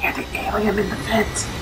hear the alien in the vent.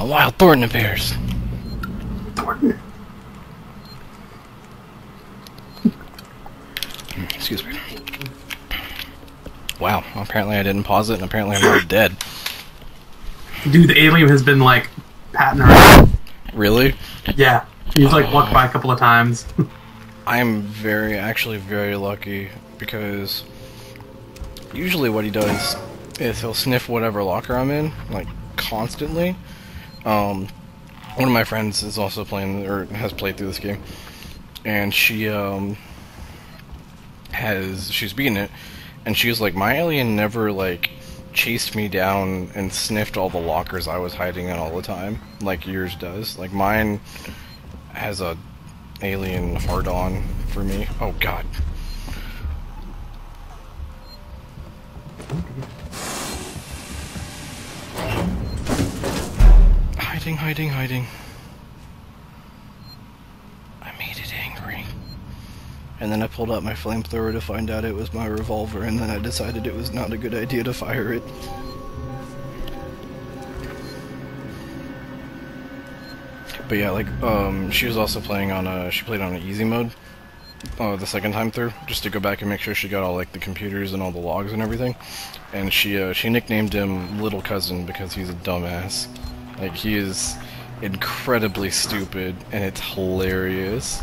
A wild Thornton appears. Thornton? Hmm, excuse me. Wow, apparently I didn't pause it, and apparently I'm already dead. Dude, the alien has been, like, patting around. Really? Yeah. He's, like, walked by a couple of times. I'm very, actually very lucky, because usually what he does is he'll sniff whatever locker I'm in, like, constantly, um, one of my friends is also playing or has played through this game, and she um has she's beaten it, and she was like, my alien never like chased me down and sniffed all the lockers I was hiding in all the time, like yours does. Like mine has a alien hard on for me. Oh god. Hiding, hiding, hiding. I made it angry. And then I pulled out my flamethrower to find out it was my revolver, and then I decided it was not a good idea to fire it. But yeah, like, um, she was also playing on a, she played on an easy mode, uh, the second time through, just to go back and make sure she got all, like, the computers and all the logs and everything. And she, uh, she nicknamed him Little Cousin because he's a dumbass. Like, he is incredibly stupid, and it's hilarious.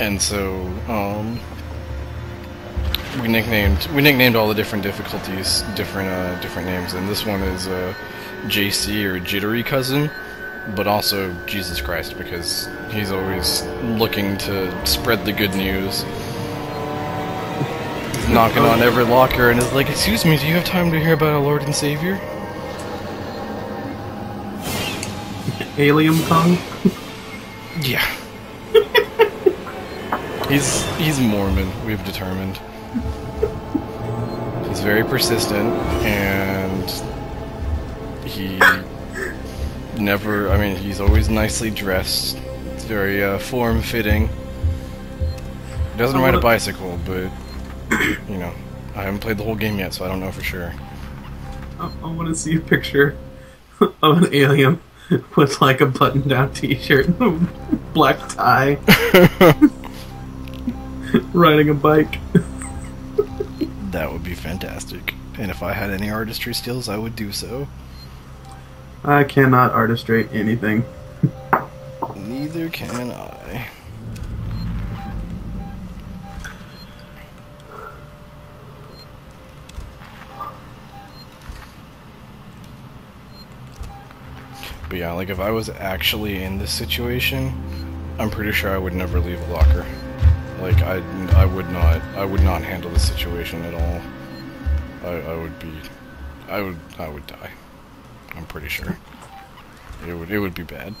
And so, um, we nicknamed we nicknamed all the different difficulties different uh, different names, and this one is uh, JC or Jittery Cousin, but also Jesus Christ because he's always looking to spread the good news. He's knocking on every locker and is like, "Excuse me, do you have time to hear about our Lord and Savior?" Alien tongue. Yeah. he's he's Mormon, we've determined. He's very persistent and he never I mean he's always nicely dressed. It's very uh, form fitting. He doesn't ride a bicycle, but you know, I haven't played the whole game yet, so I don't know for sure. I, I want to see a picture of an alien with like a button-down T-shirt, and a black tie, riding a bike. That would be fantastic. And if I had any artistry skills, I would do so. I cannot artistry anything. Neither can I. But yeah, like if I was actually in this situation, I'm pretty sure I would never leave a locker. Like I, I would not, I would not handle the situation at all. I, I would be, I would, I would die. I'm pretty sure. It would, it would be bad.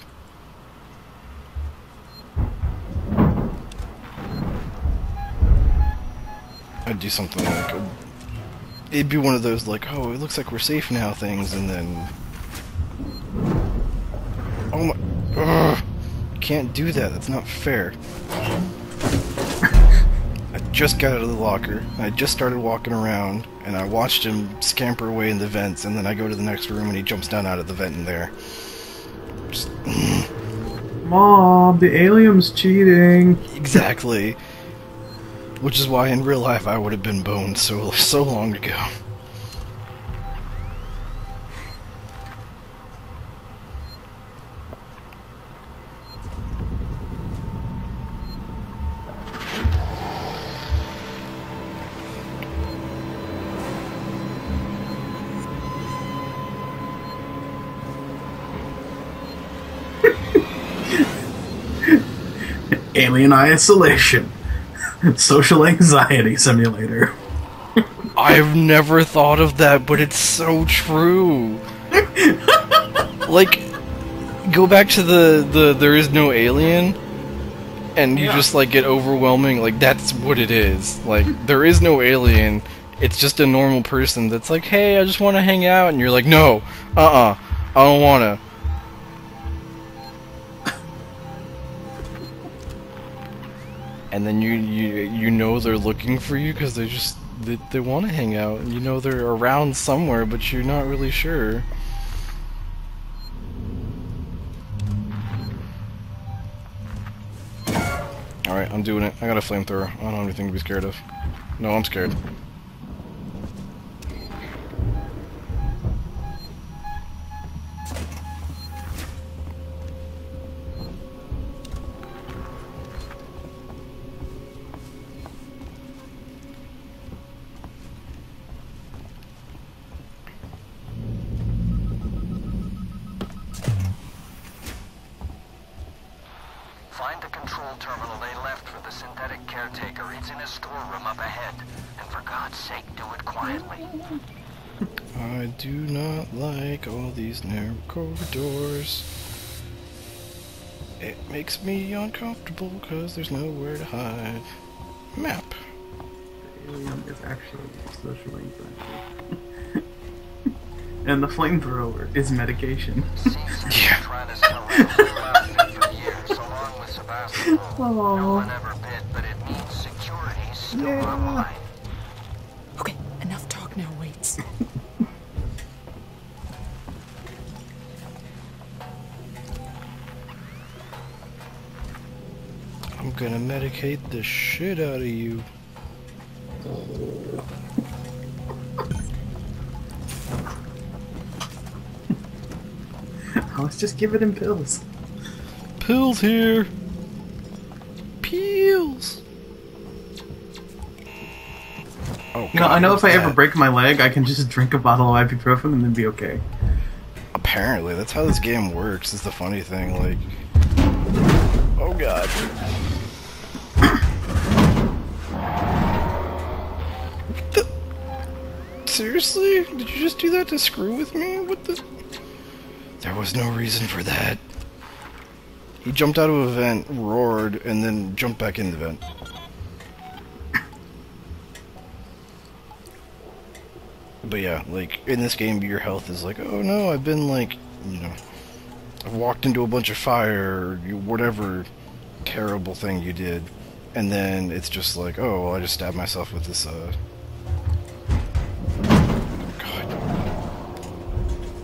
I'd do something like uh, it'd be one of those like, oh, it looks like we're safe now things, and then oh my, ugh, can't do that. That's not fair. I just got out of the locker. I just started walking around, and I watched him scamper away in the vents, and then I go to the next room, and he jumps down out of the vent in there. Just, mm. Mom, the alien's cheating. Exactly. Which is why in real life I would have been boned so so long ago. Alien isolation. Social anxiety simulator. I've never thought of that, but it's so true. like, go back to the the there is no alien, and you Yeah. just like get overwhelming. Like that's what it is. Like there is no alien. It's just a normal person that's like, hey, I just want to hang out, and you're like, no, uh, uh I don't wanna. And then you you you know they're looking for you because they just they, they want to hang out. You know they're around somewhere, but you're not really sure. Alright, I'm doing it. I got a flamethrower. I don't have anything to be scared of. No, I'm scared. God's sake, do it quietly. I do not like all these narrow corridors. It makes me uncomfortable because there's nowhere to hide. Map. The Alien is actually a social anxiety. and the flamethrower is medication. Seems to be Yeah. trying to sell that blue outfit for years, along with Sevastopol. No one ever bid, but it means security's still Yeah. online. Okay, now, Waits. I'm gonna medicate the shit out of you. Let's just give it in pills. Pills here. Pills. Oh, You know, I know if I ever break my leg, I can just drink a bottle of ibuprofen and then be okay. Apparently, that's how this game works. Is the funny thing. Like, oh god. The? Seriously? Did you just do that to screw with me? What the? There was no reason for that. He jumped out of a vent, roared, and then jumped back in the vent. But yeah, like in this game, your health is like, oh no, I've been like, you know, I've walked into a bunch of fire, or whatever terrible thing you did, and then it's just like, oh, well, I just stabbed myself with this uh,